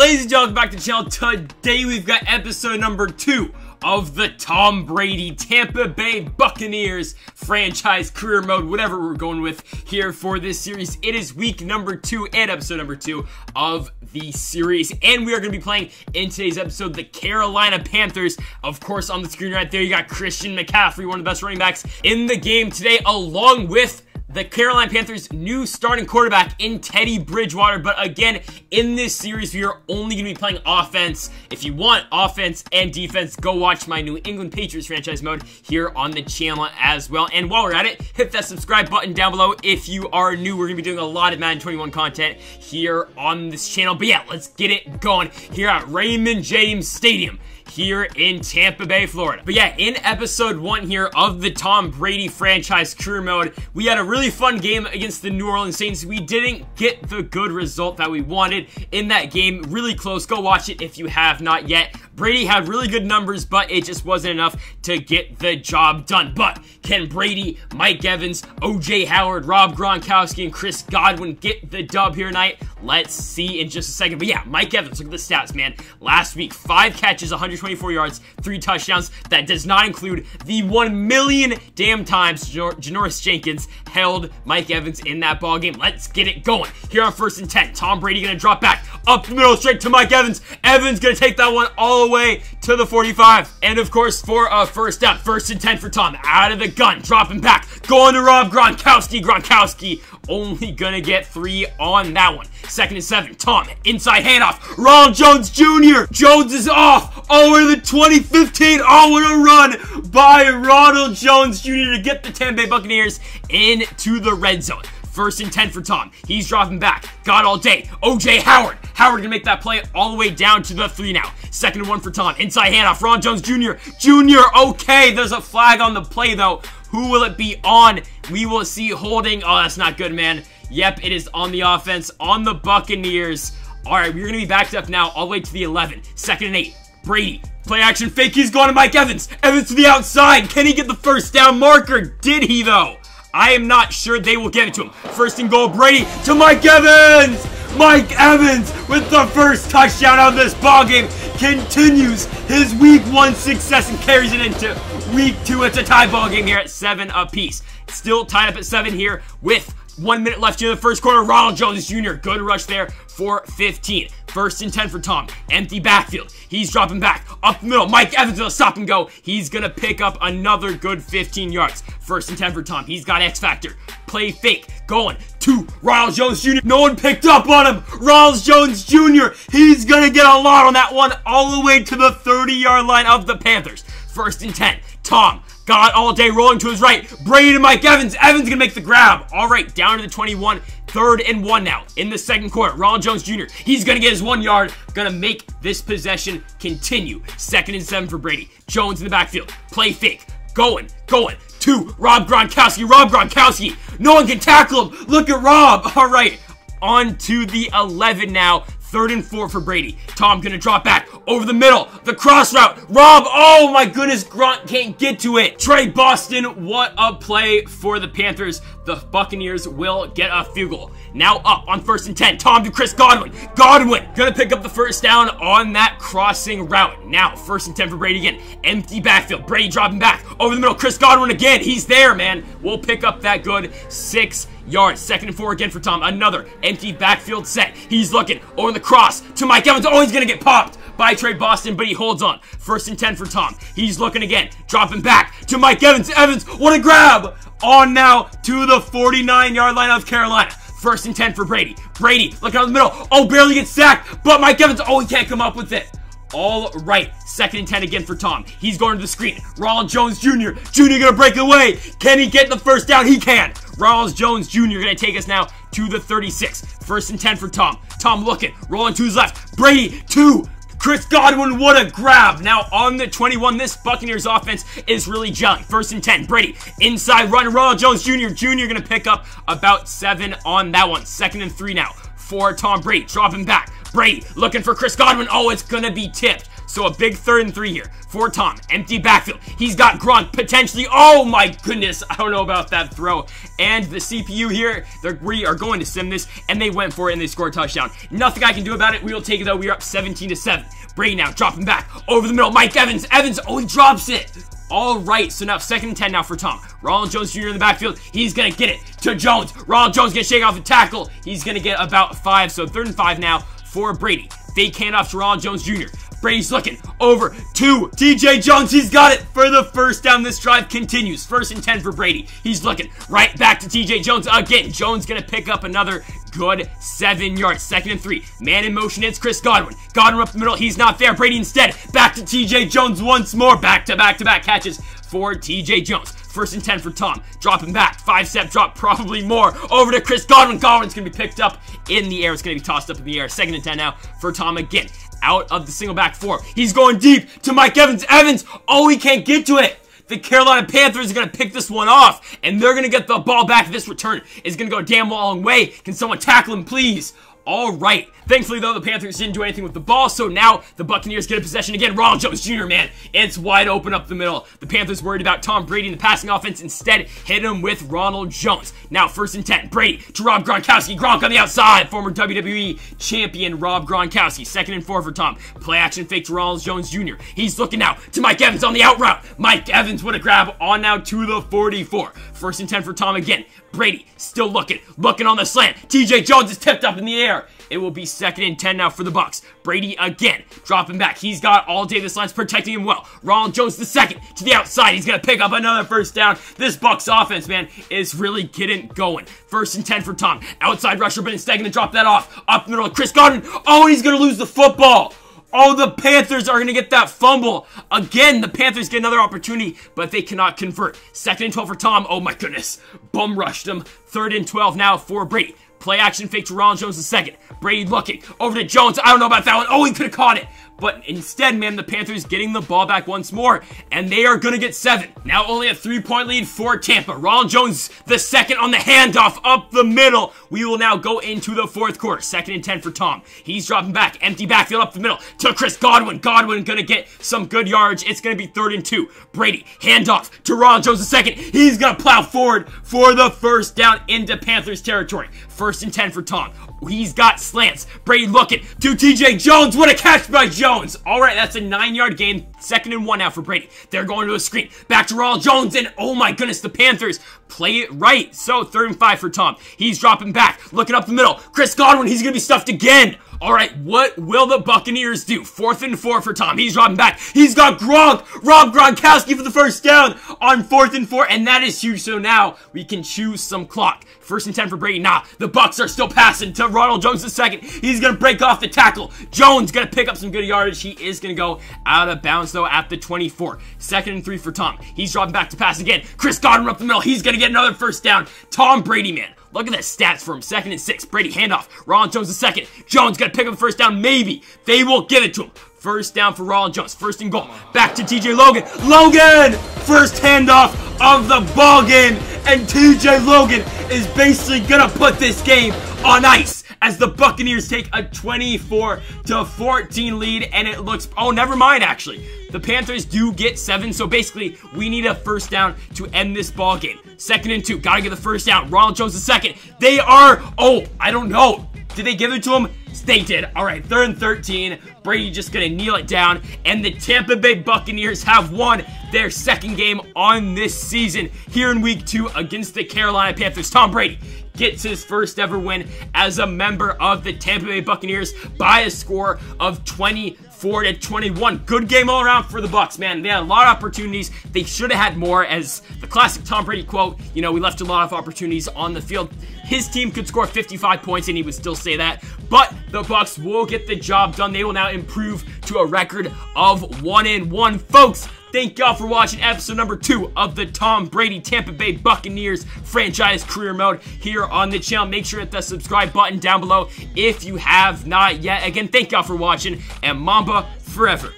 Ladies and gentlemen, back to the channel. Today we've got episode number two of the Tom Brady Tampa Bay Buccaneers franchise career mode, whatever we're going with here for this series. It is week number two and episode number two of the series. And we are going to be playing in today's episode the Carolina Panthers. Of course, on the screen right there, you got Christian McCaffrey, one of the best running backs in the game today, along with the Carolina Panthers' new starting quarterback in Teddy Bridgewater. But again, in this series, we are only going to be playing offense. If you want offense and defense, go watch my New England Patriots franchise mode here on the channel as well. And while we're at it, hit that subscribe button down below if you are new. We're going to be doing a lot of Madden 21 content here on this channel. But yeah, let's get it going here at Raymond James Stadium here in Tampa Bay, Florida. But yeah, in episode one here of the Tom Brady franchise career mode, we had a really fun game against the New Orleans Saints. We didn't get the good result that we wanted in that game. Really close. Go watch it if you have not yet. Brady had really good numbers, but it just wasn't enough to get the job done. But can Brady, Mike Evans, OJ Howard, Rob Gronkowski, and Chris Godwin get the dub here tonight? Let's see in just a second. But yeah, Mike Evans, look at the stats, man. Last week, five catches, 124 yards, three touchdowns. That does not include the 1 million damn times Janoris Jenkins held Mike Evans in that ball game. Let's get it going. Here on first and 10, Tom Brady gonna drop back up the middle straight to Mike Evans. Evans gonna take that one all the way to the 45. And of course, for a first down, first and 10 for Tom. Out of the gun, dropping back, going to Rob Gronkowski. Gronkowski only gonna get three on that one. Second and seven, Tom, inside handoff. Ronald Jones Jr. Jones is off Oh, over the 2015. Oh, what a run by Ronald Jones Jr. to get the Tampa Bay Buccaneers into the red zone. First and 10 for Tom. He's dropping back. Got all day. OJ Howard. Howard gonna make that play all the way down to the three now. Second and one for Tom. Inside handoff. Ron Jones Jr. Jr. Okay, there's a flag on the play though. Who will it be on? We will see holding. Oh, that's not good, man. Yep, it is on the offense, on the Buccaneers. All right, we're going to be backed up now all the way to the 11. Second and eight. Brady. Play action fake. He's going to Mike Evans. Evans to the outside. Can he get the first down marker? Did he, though? I am not sure they will get it to him. First and goal, Brady to Mike Evans! Mike Evans with the first touchdown of this ball game continues his week one success and carries it into week two. It's a tie ball game here at seven apiece. Still tied up at seven here with one minute left in the first quarter. Ronald Jones Jr. Good rush there for 15. First and 10 for Tom. Empty backfield. He's dropping back. Up the middle. Mike Evans will stop and go. He's going to pick up another good 15 yards. First and 10 for Tom. He's got X Factor. Play fake. Going to Ronald Jones Jr. No one picked up on him. Ronald Jones Jr. He's going to get a lot on that one all the way to the 30 yard line of the Panthers. First and 10. Tom got all day rolling to his right. Brady to Mike Evans. Evans to make the grab. All right, down to the 21. Third and one now in the second quarter. Ronald Jones Jr. He's to get his one yard. To make this possession continue. Second and seven for Brady. Jones in the backfield. Play fake. Going, going. Two. Rob Gronkowski. Rob Gronkowski. No one can tackle him. Look at Rob. All right. On to the 11 now. Third and four for Brady. Tom gonna drop back over the middle. The cross route. Rob, oh my goodness, Grunt can't get to it. Tre Boston, what a play for the Panthers. The Buccaneers will get a goal. Now up on first and 10. Tom to Chris Godwin. Godwin gonna pick up the first down on that crossing route. Now, first and 10 for Brady again. Empty backfield. Brady dropping back over the middle. Chris Godwin again. He's there, man. We'll pick up that good six yards. Second and four again for Tom. Another empty backfield set. He's looking over the cross to Mike Evans. Oh, he's going to get popped by Tre Boston, but he holds on. First and 10 for Tom. He's looking again. Dropping back to Mike Evans. Evans, what a grab! On now to the 49-yard line of Carolina. First and 10 for Brady. Brady, look out the middle. Oh, barely gets sacked, but Mike Evans, oh, he can't come up with it. All right, second and 10 again for Tom. He's going to the screen. Ronald Jones Jr. Jr. gonna break away. Can he get the first down? He can. Ronald Jones Jr. gonna take us now to the 36. First and 10 for Tom. Tom looking, rolling to his left. Brady, two. Chris Godwin, what a grab. Now on the 21, this Buccaneers offense is really gelling. First and 10, Brady, inside run, Ronald Jones Jr. Jr. gonna pick up about seven on that one. Second and three now for Tom Brady, dropping back. Brady looking for Chris Godwin. Oh, it's going to be tipped. So a big third and three here for Tom. Empty backfield. He's got Gronk potentially. Oh my goodness. I don't know about that throw. And the CPU here, we are going to sim this, and they went for it and they scored a touchdown. Nothing I can do about it. We will take it though. We are up 17 to 7. Brady now dropping back over the middle. Mike Evans. Evans. Oh, he drops it. All right, so now second and 10 now for Tom. Ronald Jones Jr. in the backfield. He's going to get it to Jones. Ronald Jones going to shake off the tackle. He's going to get about five, so third and five now for Brady. Fake handoff to Ronald Jones Jr. Brady's looking over to TJ Jones. He's got it for the first down. This drive continues. First and 10 for Brady. He's looking right back to TJ Jones again. Jones going to pick up another good seven yards. Second and three. Man in motion. It's Chris Godwin. Godwin up the middle. He's not there. Brady instead. Back to TJ Jones once more. Back to back to back catches for TJ Jones. First and 10 for Tom. Dropping back. Five step drop, probably more. Over to Chris Godwin. Godwin's going to be picked up in the air. It's going to be tossed up in the air. Second and 10 now for Tom again. Out of the single back four. He's going deep to Mike Evans. Evans. Oh, he can't get to it. The Carolina Panthers are going to pick this one off, and they're going to get the ball back. This return is going to go a damn long way. Can someone tackle him, please? All right. Thankfully, though, the Panthers didn't do anything with the ball, so now the Buccaneers get a possession again. Ronald Jones Jr., man, it's wide open up the middle. The Panthers worried about Tom Brady in the passing offense. Instead, hit him with Ronald Jones. Now, first and 10. Brady to Rob Gronkowski. Gronk on the outside. Former WWE champion Rob Gronkowski. Second and four for Tom. Play action fake to Ronald Jones Jr. He's looking now to Mike Evans on the out route. Mike Evans with a grab on now to the 44. First and 10 for Tom again. Brady still looking, looking on the slant. TJ Jones is tipped up in the air. It will be second and 10 now for the Bucs. Brady again, dropping back. He's got all Davis lines protecting him well. Ronald Jones the second to the outside. He's going to pick up another first down. This Bucs offense, man, is really getting going. First and 10 for Tom. Outside rusher, but instead going to drop that off. Up the middle Chris Godwin. Oh, he's going to lose the football. Oh, the Panthers are going to get that fumble. Again, the Panthers get another opportunity, but they cannot convert. Second and 12 for Tom. Oh my goodness. Bum rushed him. Third and 12 now for Brady. Play action fake to Ronald Jones the second. Brady looking over to Jones. I don't know about that one. Oh, he could have caught it. But instead, man, the Panthers getting the ball back once more, and they are going to get seven. Now only a three-point lead for Tampa. Ronald Jones, the second on the handoff up the middle. We will now go into the fourth quarter. Second and 10 for Tom. He's dropping back. Empty backfield up the middle to Chris Godwin. Godwin going to get some good yards. It's going to be third and two. Brady, handoff to Ronald Jones the second. He's going to plow forward for the first down into Panthers territory. First and 10 for Tom. He's got slants. Brady looking to TJ Jones. What a catch by Jones. All right, that's a nine-yard gain. Second and one now for Brady. They're going to a screen. Back to Ronald Jones, and oh my goodness, the Panthers play it right. So third and five for Tom. He's dropping back, looking up the middle. Chris Godwin, he's going to be stuffed again. All right, what will the Buccaneers do? Fourth and four for Tom. He's dropping back. He's got Gronk, Rob Gronkowski for the first down on fourth and four, and that is huge. So now we can choose some clock. First and ten for Brady. Nah, the Bucs are still passing to Ronald Jones the second. He's gonna break off the tackle. Jones gonna pick up some good yardage. He is gonna go out of bounds though at the 24. Second and three for Tom. He's dropping back to pass again. Chris Godwin up the middle. He's gonna get another first down. Tom Brady, man. Look at the stats for him. Second and six. Brady handoff. Ron Jones the second. Jones got to pick up the first down. Maybe. They will give it to him. First down for Ron Jones. First and goal. Back to TJ Logan. Logan! First handoff of the ball game. And TJ Logan is basically going to put this game on ice as the Buccaneers take a 24 to 14 lead and it looks oh never mind actually the Panthers do get seven so basically we need a first down to end this ball game second and two gotta get the first down Ronald Jones the second they are oh I don't know did they give it to him they did. All right, third and 13. Brady just going to kneel it down. And the Tampa Bay Buccaneers have won their second game on this season here in week two against the Carolina Panthers. Tom Brady gets his first ever win as a member of the Tampa Bay Buccaneers by a score of 24 to 21. Good game all around for the Bucs, man. They had a lot of opportunities. They should have had more as the classic Tom Brady quote, you know, we left a lot of opportunities on the field. His team could score 55 points and he would still say that, but the Bucs will get the job done. They will now improve to a record of 1 and 1. Folks, Thank y'all for watching episode number two of the Tom Brady Tampa Bay Buccaneers franchise career mode here on the channel. Make sure to hit the subscribe button down below if you have not yet. Again, thank y'all for watching, and Mamba forever.